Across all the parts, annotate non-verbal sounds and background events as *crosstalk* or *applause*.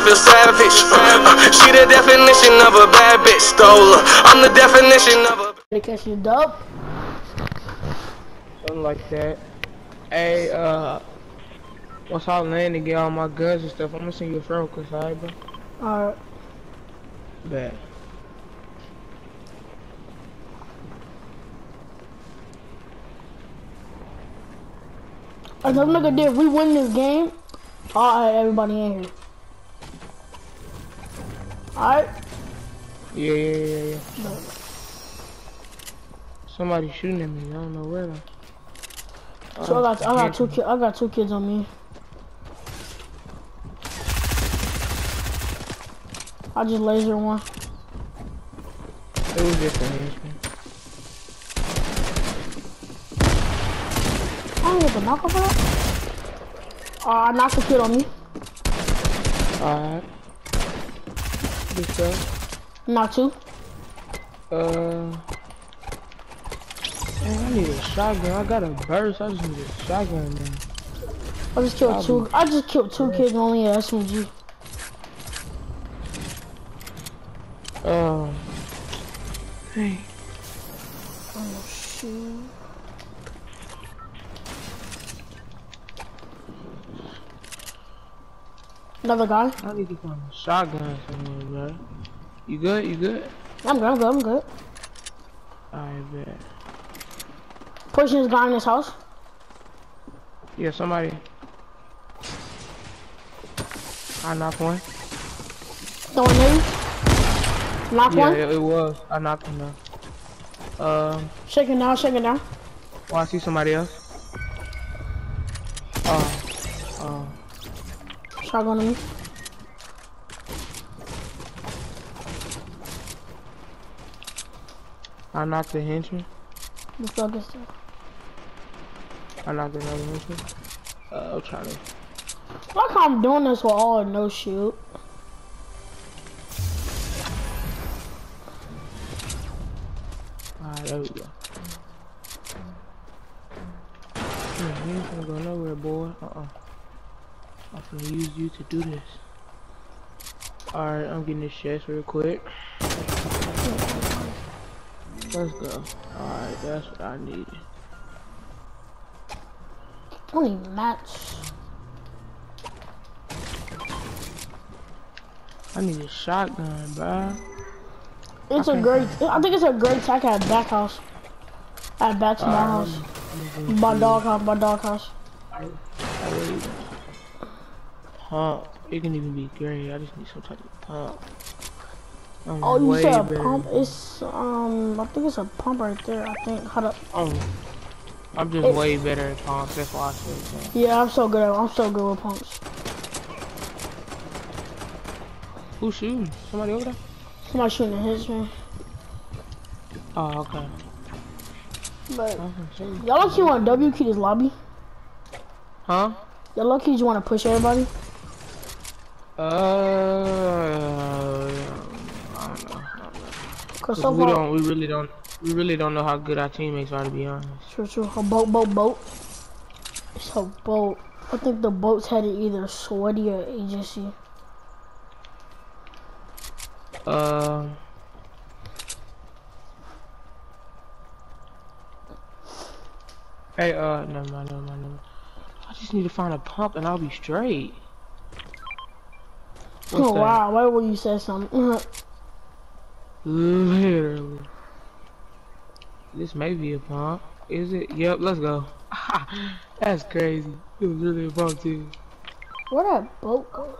I feel savage. Uh, she the definition of a bad bitch. Stole her. I'm the definition of a. To catch you dope. Something like that. Hey, uh, once I land and get all my guns and stuff, I'm gonna send you a friend request, alright, bro? Alright. Bet. Another nigga did. We win this game. Alright, everybody in here. Alright. Yeah, yeah, yeah, yeah. Somebody shooting at me. I don't know where though. So I got I got two kids. I got two kids on me. I just laser one. It was just a henchman. I don't get the knock that. Uh, I knocked a kid on me. Alright. Stuff. Knocked two. Uh. Man, I need a shotgun. I got a burst. I just need a shotgun, man. I just killed two. I just killed two kids only at SMG. Oh. Hey. Oh shoot. Another guy. I need to find a shotgun somewhere, bro. You good? You good? I'm good. I'm good. I'm good. Alright, bet. This guy in this house. Yeah, somebody. I knocked one. Throwing nades. Knock Yeah, one. it, it was. I knocked him down. Um, Shaking down. Shaking down. oh, I see somebody else. Oh, oh. Shotgun on me. I knocked the henchman. Let's go this. I knocked another henchman. Uh, I'm trying to. Like I'm doing this with all no shoot. Alright, there we go. Hmm, You ain't gonna go nowhere, boy. Uh-uh. I'm gonna use you to do this. Alright, I'm getting this chest real quick. Let's go. Alright, that's what I needed. Only match. I need a shotgun, bruh. It's a great. I think it's a great attack at back house. At back to my house. My dog house. My dog house. Pump. It can even be gray. I just need some type of pump. Oh, you said a better. pump? It's um. I think it's a pump right there. I think. Hold up. Oh, I'm just It- way better at pumps. That's why I said. Yeah, I'm so good. At, I'm so good with pumps. Who's shooting? Somebody over there? Somebody shooting at his man. Oh, okay. But I was gonna say. y'all lucky you want to W key this lobby. Huh? Y'all lucky you want to push everybody. Uh, I don't know. I don't know. Cause so we far, don't. We really don't. We really don't know how good our teammates are, to be honest. true, true. A boat, boat, boat. It's a boat. I think the boat's headed either sweaty or agency. Um. Hey, uh, never mind, never mind, never mind. I just need to find a pump and I'll be straight. What's Oh that? wow! Why would you say something? *laughs* This may be a pump. Is it? Yep, let's go. *laughs* That's crazy. It was really a pump too. What a boat go?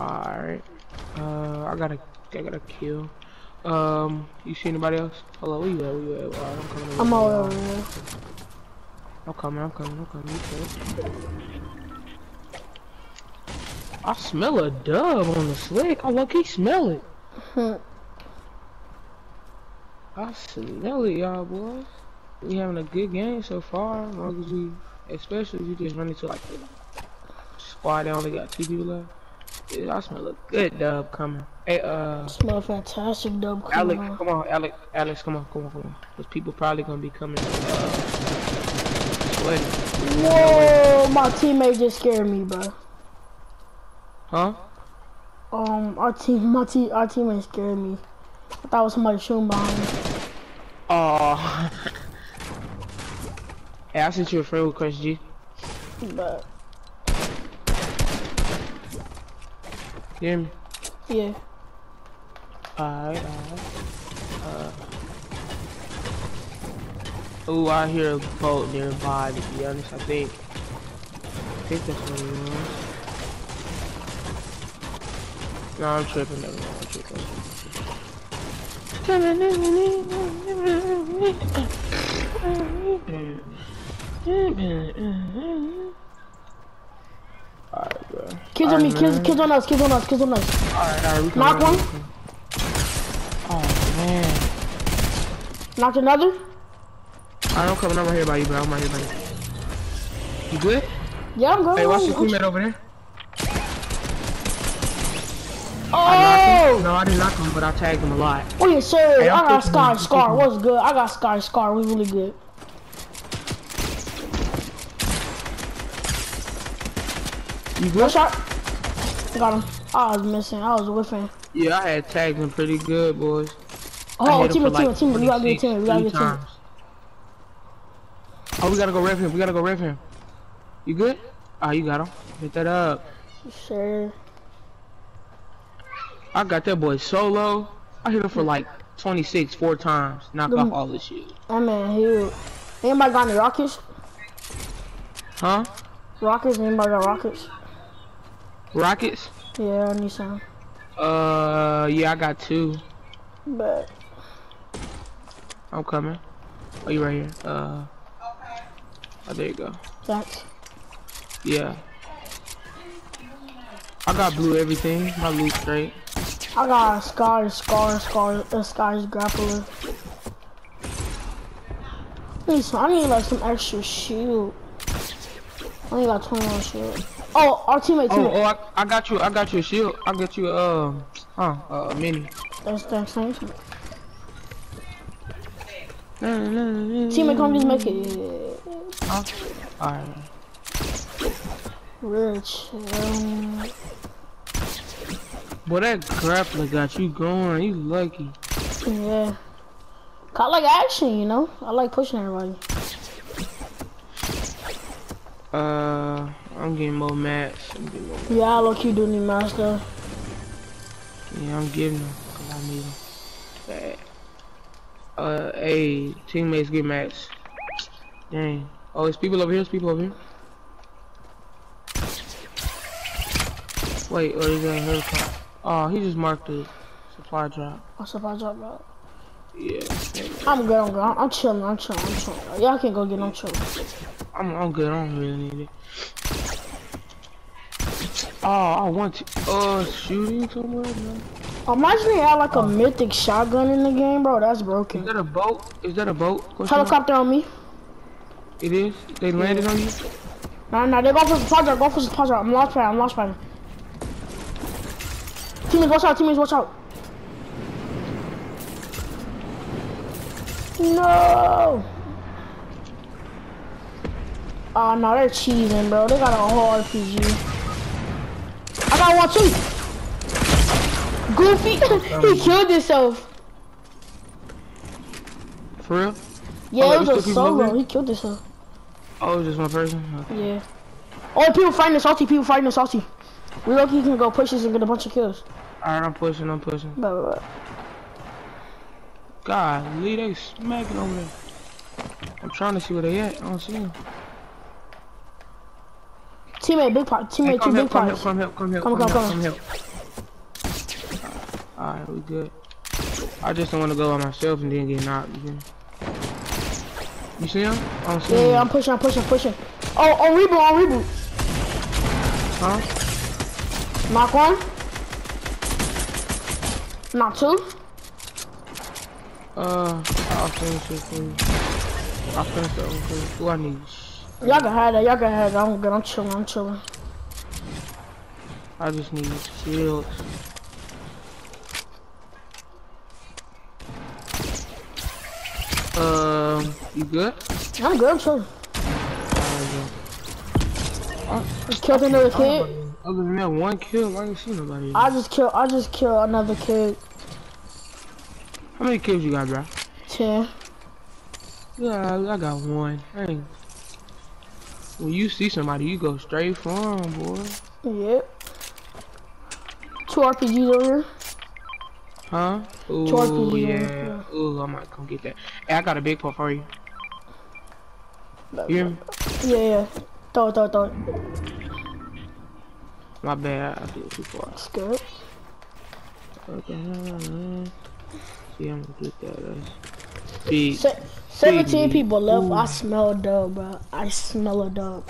Alright. Uh, I gotta, I gotta kill. Um, you see anybody else? Hello, where you at? Where you at? I'm coming. I'm all over. I'm coming, I'm coming, I'm coming. I smell a dub on the slick. I look, he smell it. I smell it, y'all boys. We having a good game so far. As long as we, especially if you just run into like a squad that only got two people left. Yeah, I smell a good dub coming. Hey, uh, Smell a fantastic, dub coming. Alex, Come on. come on, Alex, Alex, come on, come on, come on. Cause people probably gonna be coming. Uh. Whoa, my teammate just scared me, bro. Huh? Um, our team, my team, our teammate scared me. I thought it was somebody shooting behind me. Oh. *laughs* hey, I sent you a friend request, G. But You hear me? yeah, Alright, alright. Uh. Ooh, I hear a boat nearby, to be honest, I think. I think that's what it was. No, I'm tripping, never mind, I'm tripping. Alright, bro. kids on me, kids, kids on us, kids on us, kids on us. Alright, alright, we can Knock one. Oh, man. Knocked another. I don't come. I'm right here by you, bro. I'm right here by you. You good? Yeah, I'm going. Hey, watch your teammate over there. I him. Oh, No, I didn't knock him, but I tagged him a lot. oh yes, sir. Hey, I got pushing Scar. him, Scar I'm was good. I got Scar. Scar was really good. You good? shot. Got him. I was missing. I was whiffing. Yeah, I had tagged him pretty good, boys. Oh, him teammate, like teammate. We gotta get 26 teammate. We gotta get times. Oh, we gotta go rev him. We gotta go rev him. You good? Ah, you got him. Hit that up. Sure. I got that boy solo. I hit him for like 26 four times. Knock off all this shit. That man here. Anybody got any rockets? Huh? Rockets? Anybody got rockets? Rockets? Yeah, I need some. Uh, yeah, I got two. But I'm coming. Oh, you right here. Uh. Oh, there you go. thanks. Yeah. I got blue everything. My loot straight. I got a scar, a scar, a scar, a scar's grappler. I need some. I need like some extra shield. I only got 21 shield. Oh, our teammate, Oh, teammate. oh, I, I got you. I got you a shield. I got you a um, huh, uh, mini. That's thanks, thanks. *laughs* Teammate, Teammate, come just make it. Alright. Rich. Um, Boy, that grappler got you going. You lucky. yeah. I like action, you know. I like pushing everybody. Uh, I'm getting more mats. I'm getting more. Yeah, I look you do need master. Yeah, I'm getting them because I need them. Bad. Uh, hey, teammates get mats. Dang. Oh, it's people over here. It's people over here. Wait, or is that a helicopter? Oh, he just marked the supply drop. What's supply drop bro. Yeah. there you go. I'm good, I'm good. I'm, I'm chilling, I'm chilling, I'm chilling. Y'all can go get I'm chilling. I'm, I'm good. I don't really need it. Oh, I want to. Uh, shooting somewhere? No. Imagine they had like a mythic shotgun in the game, bro. That's broken. Is that a boat? Is that a boat? Mark? Helicopter on me. It is? They landed on you? Nah, nah, they go for the project, go for the project. I'm lost pad, I'm lost pad. Teammates, watch out, teammates, watch out. No! Oh, no, they're cheesing, bro. They got a whole RPG. I got one too. Goofy, *laughs* he um, killed himself. For real? Yeah, Oh, it was a still people over solo. He killed himself. Oh, just one person? Okay. Yeah. Oh, people fighting the salty. People fighting the salty. We lucky can go push this and get a bunch of kills. Alright, I'm pushing, I'm pushing. Blah, blah, blah. God, Lee, they smacking over there. I'm trying to see where they at. I don't see them. Teammate, big pot. Hey, Teammate, two help, big come help, pots. come help, come help, Come, come come, help, come. help. Alright, we good. I just don't want to go by myself and then get knocked. You, you see him? I don't see Yeah, him. yeah, I'm pushing, I'm pushing, pushing. Oh, on reboot, on reboot. Huh? Knock one. Not two? Uh, I'll finish it for you. I'll finish the other for you. I need? Y'all can have that. Y'all can have that. I'm good. I'm chilling. I'm chilling. I just need shields. Um, you good? I'm good. I'm chilling. Uh, yeah. I, I killed another kid. Other than that one kill, I ain't seen nobody. I just killed. I just killed another kid. How many kills you got, bro? Ten. Yeah, I got one. Ain't. When you see somebody, you go straight for 'em, boy. Yep. Two RPGs over here. Huh? Ooh, RPG, yeah. yeah. Ooh, I might come get that. Hey, I got a big pot for you. You hear me? Yeah, yeah. Throw it, throw it, throw it. My bad, I did too far. It's good. Okay. See, I'm gonna get that. Se 17 Big. people left. Ooh. I smell a dub, bro. I smell a dub.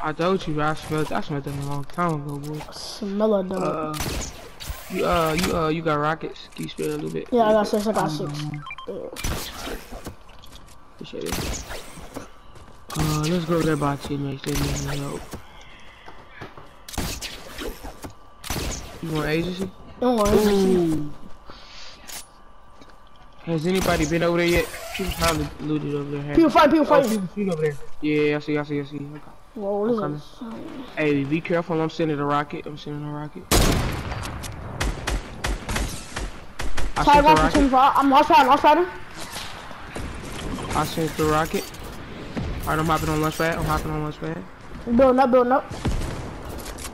I told you, I smelled. I smelled that a long time ago, boy. I smell a dub. Uh, you uh, you uh, you got rockets? Can you spare a little bit? yeah, I got six. I got six. Appreciate it. Uh, let's go there by teammates. They need me help. You want agency? Don't worry. Ooh. Has anybody been over there yet? People probably looted over there. People fight. People Oh, people over there. Yeah, I see, I see, I see. Okay. Whoa, what is this? Hey, be careful. I'm sending a rocket. I'm sending a rocket. I Tag sent the rocket. I'm lost fighting. Lost fighting. I sent the rocket. Alright, I'm hopping on launch pad. I'm hopping on launch pad. Building up. Building up.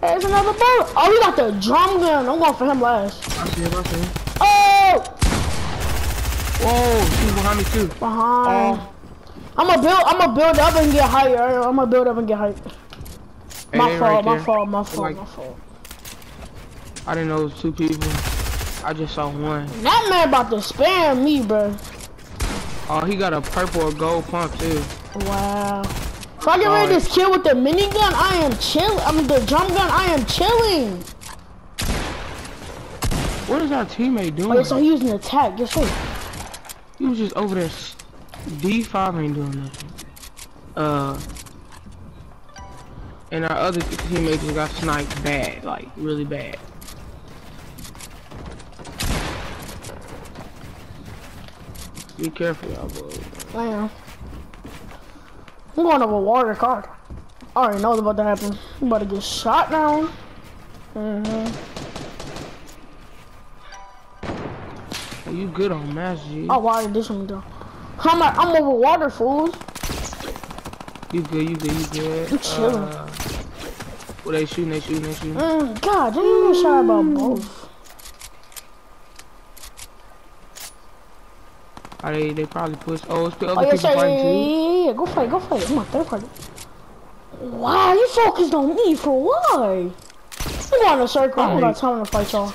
There's another bullet. Oh, he got the drum gun. I'm going for him last. I see him, I see him. Oh, Whoa, he's behind me too. behind. Oh, I'm gonna build. I'm gonna build up and get higher. I'm gonna build up and get higher. hey, My fault. right my fault. My fault. like- My fault. I didn't know it was two people. I just saw one. That man about to spam me, bro. Oh, he got a purple or gold pump too. Wow. If I get ready to kill with the minigun, I am chill. I mean the drum gun, I am chilling. What is our teammate doing? Oh, so he was using attack. Guess what? He was just over there. D5 ain't doing nothing. Uh, and our other teammate just got sniped bad, like really bad. Be careful, y'all boys. I am. I'm going over water card. I already know about to happen. I'm about to get shot now. Mm-hmm. Are you good on Mass G? Oh, water this one though. How am I? I'm over water, fools. You good, you good, you good. I'm chilling. Uh, what they shooting, they shooting, they shooting. Mm, God, didn't even shy about both. Are they, they probably push. Oh, it's the other Oh, yeah, people fighting too. yeah, yeah. Go fight, go fight. I'm a third party. Why? are You focused on me for why? I'm going in a circle. I don't got time to fight y'all.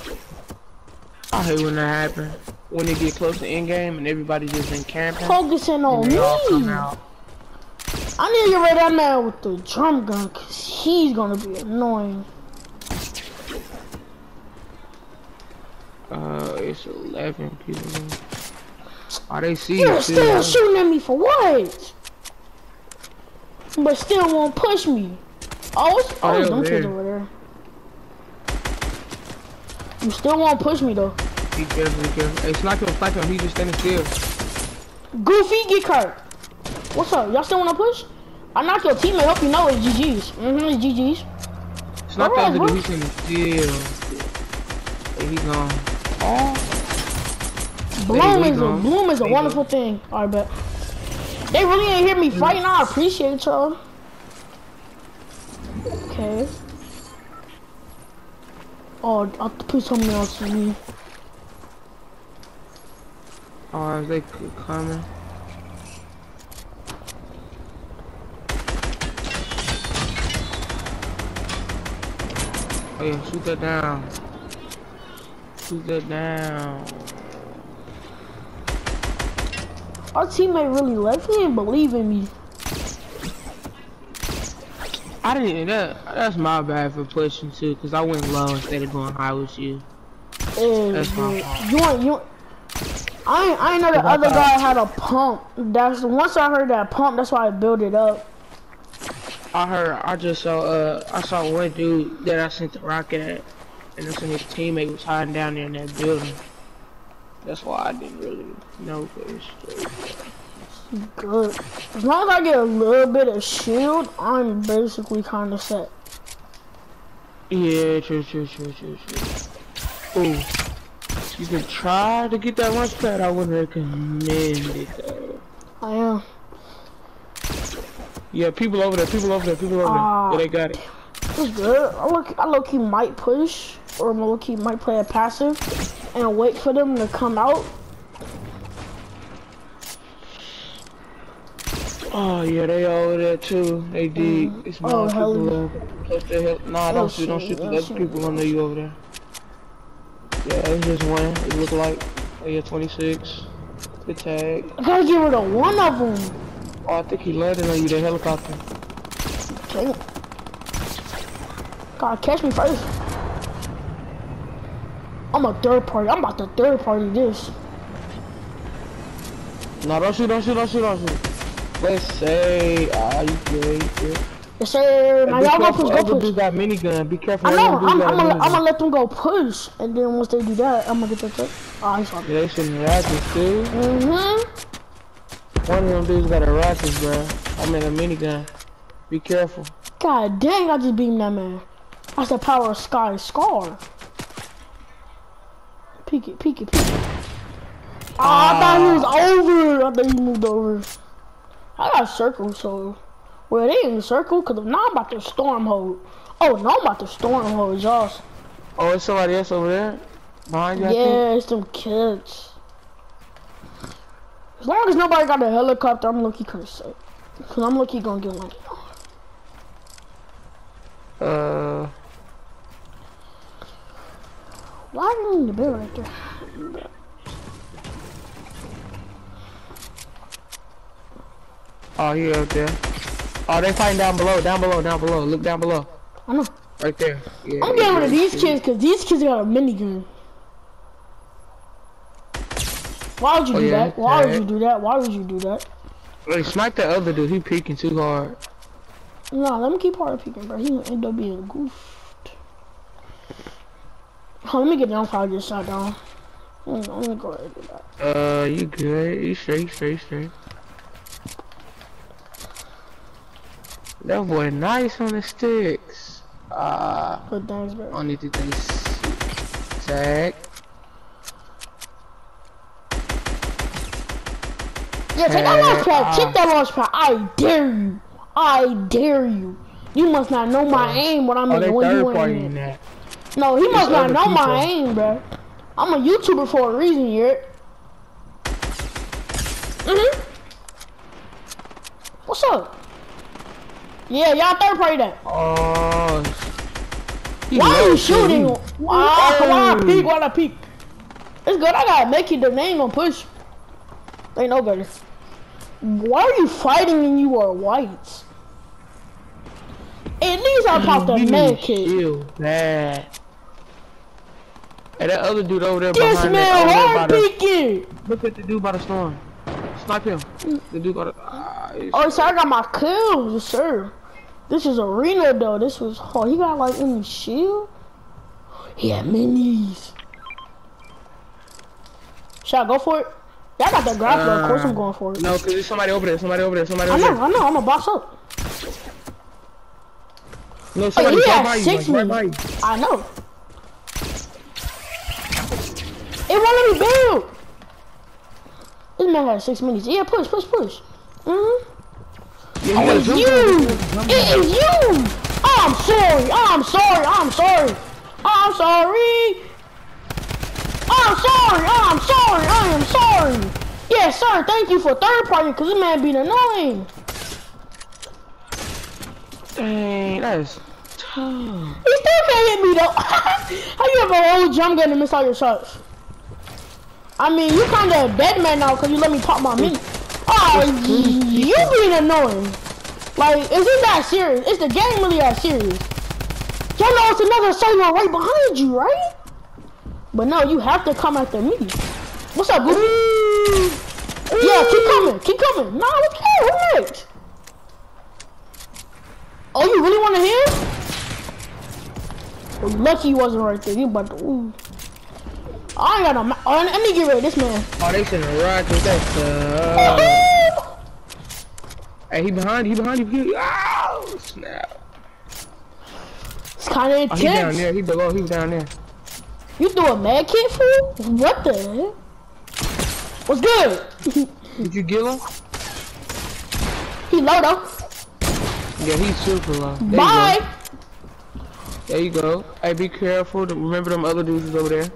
I hate when that happens. When they get close to end game and everybody just in camping. Focusing on and they all come me. I need to get rid of that man with the drum gun because he's gonna be annoying. Uh, it's 11 people. Oh, they see You're still shooting at me for what? But still won't push me. Oh, it's, Oh, oh, over kids there. over there. You still won't push me though. Be careful, be careful. Hey, snipe him, snipe him. He just standing still. Goofy, get curt. What's up? Y'all still wanna push? I knocked your teammate. Hope you know it's GG's. Mm-hmm, it's GG's. Snipe Alright, the other bro. dude. He's standing still. Hey, he gone. Oh, Bloom is a bloom is a wonderful thing. Alright, bet. They really ain't hear me fighting. I appreciate y'all. Okay. Oh, I'll put something else in me. oh, they coming? Oh yeah, shoot that down. Shoot that down. Our teammate really left. He didn't believe in me. I didn't. That that's my bad for pushing too, cause I went low instead of going high with you. Hey, That's my fault. You want you? I ain't, I ain't know the other guy had a pump. That's once I heard that pump. That's why I built it up. I heard. I just saw. Uh, I saw one dude that I sent the rocket at, and that's when his teammate was hiding down there in that building. That's why I didn't really know. Straight. Good. As long as I get a little bit of shield, I'm basically kind of set. Yeah, true, true, true, true, true. Ooh. You can try to get that launch pad, I wouldn't recommend it though. I am. Yeah, people over there, people over there, people over Ah. there. Yeah, they got it. It's good. I look, I low key might push, or low key might play a passive, and wait for them to come out. Oh yeah, they over there too. They mm. dig. It's more Oh, people. Plus they help. Nah, Oh, don't shoot, don't shoot oh, the oh, other shit. people. I know you over there. Yeah, it's just one. It look like. Oh yeah, 26. The tag. I gotta get rid of one of them. Oh, I think he landed on you. The helicopter. It. God, catch me first. I'm a third party. I'm about to third party this. No, don't shoot, don't shoot, don't shoot, don't shoot. Let's say, ah, you good, you good. Yes, sir. Now y'all go push, go push. dude got minigun. Be careful. I know. I'm, I'm, gonna, I'm gonna let them go push, and then once they do that, I'm gonna get that. Check. Oh, he's fine. Yeah, they shooting rockets too. Mm-hmm. One of them dudes got a rocket, bro. I mean a minigun. Be careful. God dang, I just beamed that man. That's the power of Sky Scar. Peek it, peek it, peek it. Oh, I thought he was over. I thought he moved over. I got a circle, so. Well, they in the circle, because now I'm about to storm hold. Oh, no, I'm about to storm hold, y'all. Oh, it's somebody else over there behind you. Yeah, it's them kids. As long as nobody got a helicopter, I'm lucky of. Because I'm lucky gonna get one. Uh, Why do you need the bill right there? oh, he up there. Oh, they fighting down below, down below, down below. Look down below. I know. Right there. Yeah, I'm getting rid of these kids because these kids got a minigun. Why would you Oh, do yeah, that? Why would you do that? Why would you do that? Hey, snipe that other dude. He peeking too hard. Nah, let me keep hard peeking, bro. He gonna end up being goofed. On, let me get down before I get shot down. I'm gonna, go ahead and do that. Uh, you good? You straight, you straight, you straight. That boy nice on the sticks. Ah, But thanks, bro. only two things. Tag. Yeah, take that launch pad. uh, Take that launch pad. I dare you. I dare you. You must not know my aim. Oh, they when you third party in there. No, he must not know my people. aim, bro. I'm a YouTuber for a reason, here. Mhm. What's up? Yeah, y'all third party that. Oh. Why are you shooting? He- Why? Why I peek? Why I peek? It's good. I gotta make it. The name gonna push. They know better. Why are you fighting and you are white? At least I popped a need kit. Chill, bad. Hey, that other dude over there This behind man that, over there by the, peeking. look at the dude by the storm. Snipe him. The dude got a, ah, Oh, so I got my kills, yes, sir. This is arena though. This was oh, he got like any shield. He had minis. Should I go for it? Y'all got the grappler. of course, I'm going for it. No, cause there's somebody over there. Somebody over there. Somebody I over know, there. I know. I'm a box up. No, somebody he right had by you. six Like, right by you. minis. I know. It won't let me build. This man had six minutes. Yeah, push, push, push. Mm-hmm. Yeah, Oh, he it's gotta you! jump on It is you! Oh, I'm sorry! Oh, I'm sorry! Oh, I'm sorry! Oh, I'm sorry! Oh, I'm sorry! Oh, I'm sorry! I am sorry! Yes, sir, thank you for third party, because this man being annoying. Dang, that is tough. He still can't hit me, though. *laughs* How you have a whole jump gun and miss all your shots? I mean, you kind of a dead man now, because you let me pop my mini. Oh, you being annoying. Like, is it that serious? Is the game really that serious? Y'all know it's another solo right behind you, right? But no, you have to come after me. What's up, Goofy? Yeah, keep coming, keep coming. Nah, what's here? Who next? Oh, you really want to hear? Well, lucky you wasn't right there. You about to. Ooh. I ain't got no. Oh, let me get rid of this man. Oh, they should sending rockets. that uh. Hey, he behind you, he behind you. He, oh, snap. It's kind of Oh, he down intense. there, he below, he down there. you threw a med kit fool? What the heck? What's good? Did you kill him? he low though. Yeah, he's super low. There Bye. You go. There you go. Hey, be careful. Remember them other dudes is over there.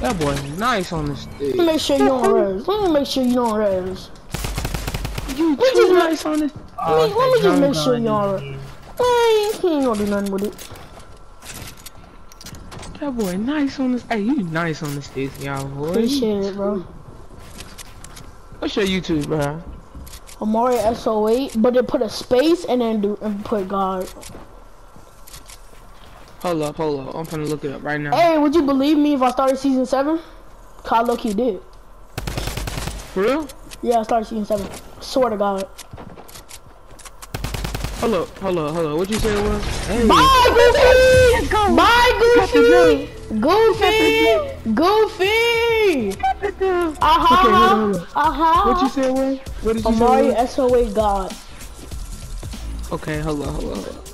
That boy nice on this Let me thing. make sure you don't res. Let me make sure you don't res. You just too ma- nice on this. Let me, oh, let me just make sure you don't res. Hey, he ain't gonna do nothing with it. That boy nice on this. Hey, you nice on this stage, y'all boy. Appreciate it, bro. What's your YouTube, bro? Omari SO8, but they put a space and then do and put God. Hold up, hold up. I'm gonna look it up right now. Hey, would you believe me if I started season seven? Cause look, he did. For real? Yeah, I started season seven. Swear to God. Hold up, hold up, hold up. What you say it was? Hey. Bye, Goofy. Bye, Goofy. Goofy. Goofy. Aha. Aha. What you say it was? What did you Omari say? it SO8 God. Okay, hold on, hold on.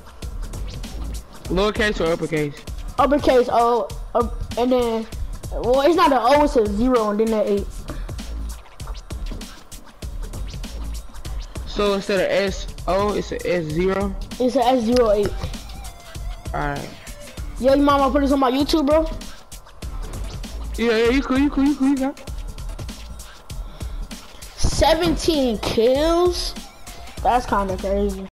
Lowercase or uppercase? Uppercase O, uh, and then, well, it's not an O, it's a zero, and then an eight. So instead of S O, it's a S zero. It's a S08. Alright. Yeah, you mind if I put this on my YouTube, bro? Yeah, yeah, you cool, you cool, you cool, you got. 17 kills? That's kind of crazy.